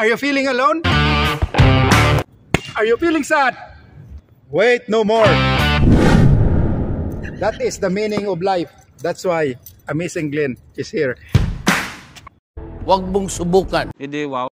Are you feeling alone? Are you feeling sad? Wait no more. That is the meaning of life. That's why Amazing Glenn is here. Huwag mong subukan. Hindi, wow.